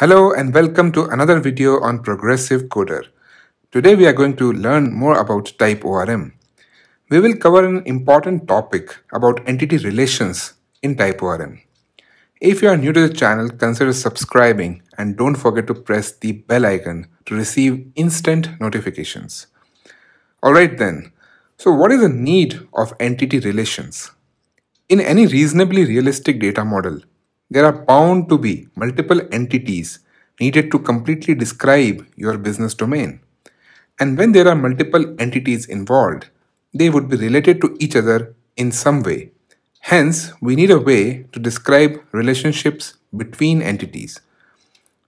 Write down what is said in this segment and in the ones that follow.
Hello and welcome to another video on Progressive Coder. Today we are going to learn more about TypeORM. We will cover an important topic about entity relations in TypeORM. If you are new to the channel, consider subscribing and don't forget to press the bell icon to receive instant notifications. Alright then, so what is the need of entity relations? In any reasonably realistic data model, there are bound to be multiple entities needed to completely describe your business domain. And when there are multiple entities involved, they would be related to each other in some way. Hence, we need a way to describe relationships between entities.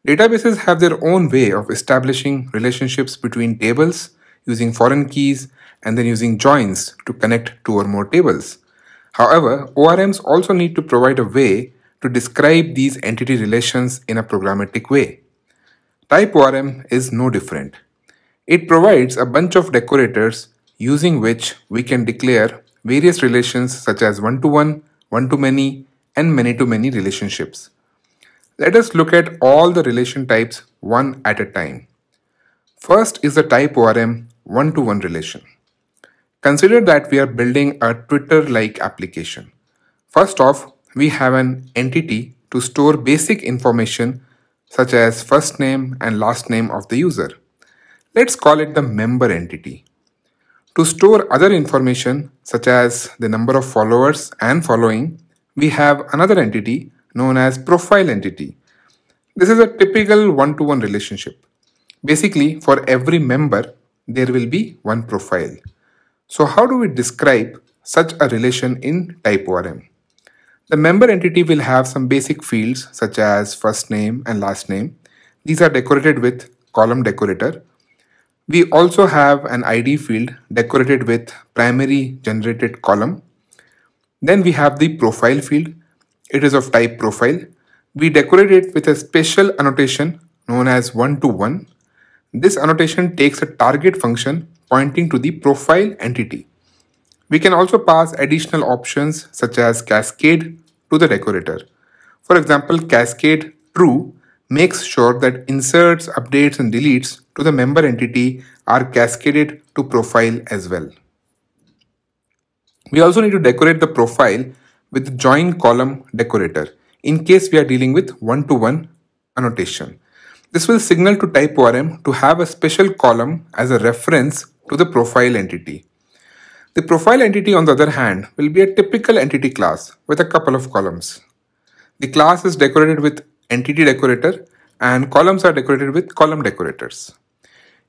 Databases have their own way of establishing relationships between tables using foreign keys and then using joins to connect two or more tables. However, ORMs also need to provide a way to describe these entity relations in a programmatic way. TypeORM is no different. It provides a bunch of decorators using which we can declare various relations such as one-to-one, one-to-many, and many-to-many relationships. Let us look at all the relation types one at a time. First is the TypeORM one-to-one -one relation. Consider that we are building a Twitter-like application. First off, we have an entity to store basic information such as first name and last name of the user. Let's call it the member entity. To store other information such as the number of followers and following, we have another entity known as profile entity. This is a typical one-to-one -one relationship. Basically, for every member, there will be one profile. So how do we describe such a relation in TypeORM? The member entity will have some basic fields such as first name and last name. These are decorated with column decorator. We also have an ID field decorated with primary generated column. Then we have the profile field. It is of type profile. We decorate it with a special annotation known as one-to-one. -one. This annotation takes a target function pointing to the profile entity. We can also pass additional options such as cascade to the decorator. For example, cascade true makes sure that inserts, updates and deletes to the member entity are cascaded to profile as well. We also need to decorate the profile with the join column decorator in case we are dealing with one-to-one -one annotation. This will signal to TypeORM to have a special column as a reference to the profile entity. The profile entity on the other hand will be a typical entity class with a couple of columns. The class is decorated with entity decorator and columns are decorated with column decorators.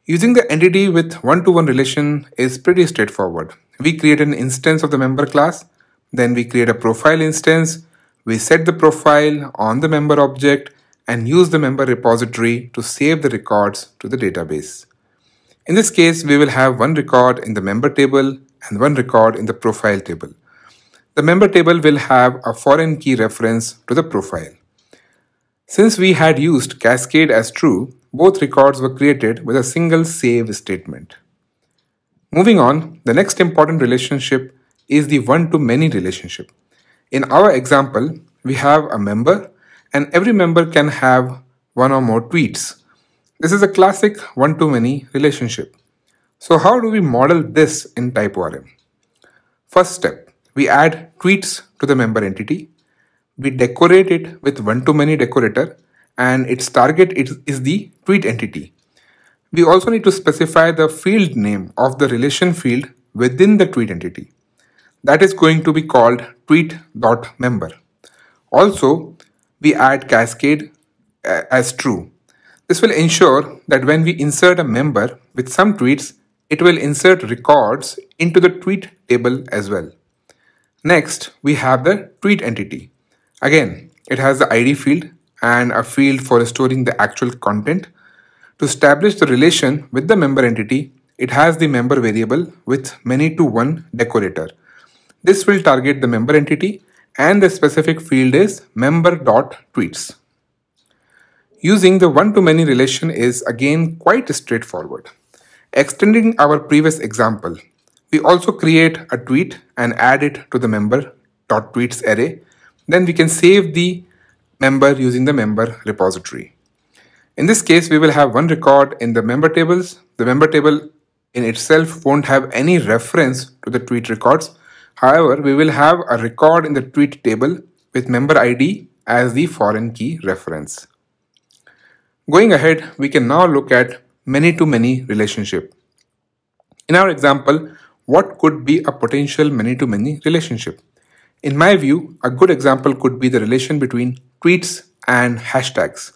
Using the entity with one-to-one -one relation is pretty straightforward. We create an instance of the member class, then we create a profile instance, we set the profile on the member object and use the member repository to save the records to the database. In this case, we will have one record in the member table and one record in the profile table. The member table will have a foreign key reference to the profile. Since we had used cascade as true, both records were created with a single save statement. Moving on, the next important relationship is the one-to-many relationship. In our example, we have a member and every member can have one or more tweets. This is a classic one-to-many relationship. So how do we model this in TypeORM? First step, we add tweets to the member entity. We decorate it with one-to-many decorator and its target is the tweet entity. We also need to specify the field name of the relation field within the tweet entity. That is going to be called tweet.member. Also, we add cascade uh, as true. This will ensure that when we insert a member with some tweets, it will insert records into the tweet table as well. Next, we have the tweet entity. Again, it has the ID field and a field for storing the actual content. To establish the relation with the member entity, it has the member variable with many to one decorator. This will target the member entity and the specific field is member.tweets. Using the one-to-many relation is again quite straightforward. Extending our previous example, we also create a tweet and add it to the member.tweets array. Then we can save the member using the member repository. In this case, we will have one record in the member tables. The member table in itself won't have any reference to the tweet records. However, we will have a record in the tweet table with member ID as the foreign key reference. Going ahead, we can now look at many-to-many relationship. In our example, what could be a potential many-to-many relationship? In my view, a good example could be the relation between tweets and hashtags.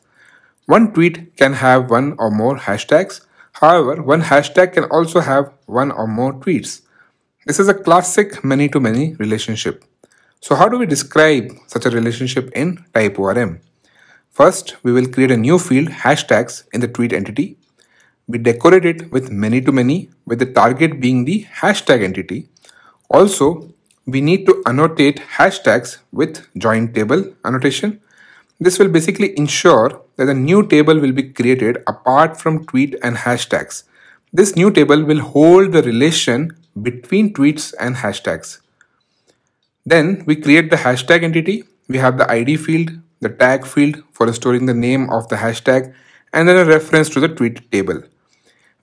One tweet can have one or more hashtags. However, one hashtag can also have one or more tweets. This is a classic many-to-many -many relationship. So how do we describe such a relationship in TypeORM? First, we will create a new field hashtags in the tweet entity. We decorate it with many-to-many with the target being the hashtag entity. Also, we need to annotate hashtags with join table annotation this will basically ensure that a new table will be created apart from tweet and hashtags. This new table will hold the relation between tweets and hashtags. Then we create the hashtag entity. We have the ID field, the tag field for storing the name of the hashtag, and then a reference to the tweet table.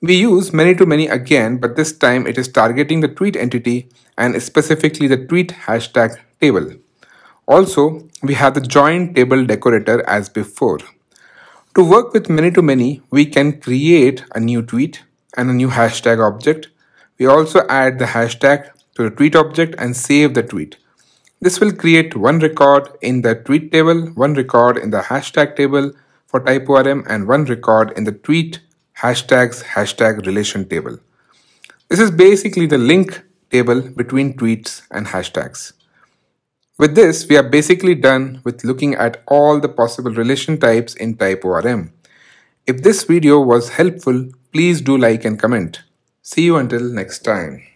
We use many-to-many -many again, but this time it is targeting the tweet entity and specifically the tweet hashtag table. Also, we have the join table decorator as before. To work with many-to-many, -many, we can create a new tweet and a new hashtag object. We also add the hashtag to the tweet object and save the tweet. This will create one record in the tweet table, one record in the hashtag table for TypeORM and one record in the tweet hashtags hashtag relation table. This is basically the link table between tweets and hashtags. With this, we are basically done with looking at all the possible relation types in TypeORM. If this video was helpful, please do like and comment. See you until next time.